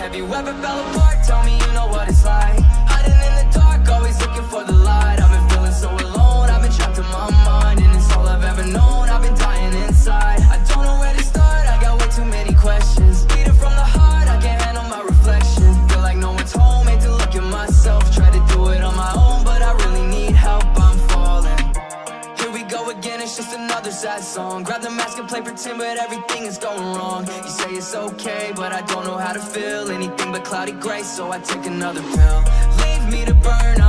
Have you ever fell apart? Tell me it's just another sad song. Grab the mask and play pretend, but everything is going wrong. You say it's okay, but I don't know how to feel Anything but cloudy gray, so I take another pill. Leave me to burn,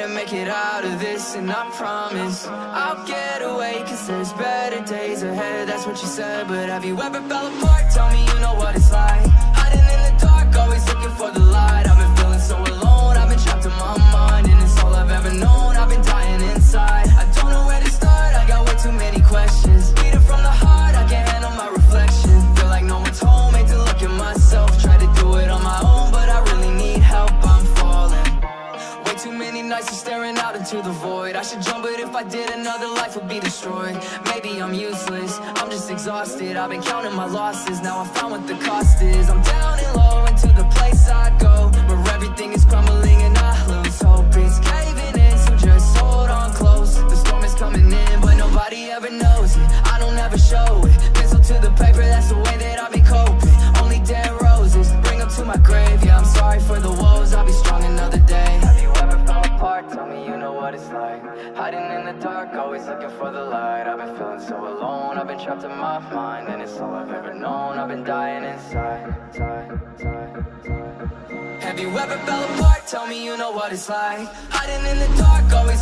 to make it out of this And I promise I'll get away Cause there's better days ahead, that's what you said But have you ever fell apart? Tell me you know what it's like into the void. I should jump, but if I did, another life would be destroyed. Maybe I'm useless, I'm just exhausted. I've been counting my losses, now I found what the cost is. I'm down and low, into the place I go Where everything is crumbling always looking for the light I've been feeling so alone, I've been trapped in my mind And it's all I've ever known, I've been dying inside. Have you ever fell apart? Tell me you know what it's like Hiding in the dark, always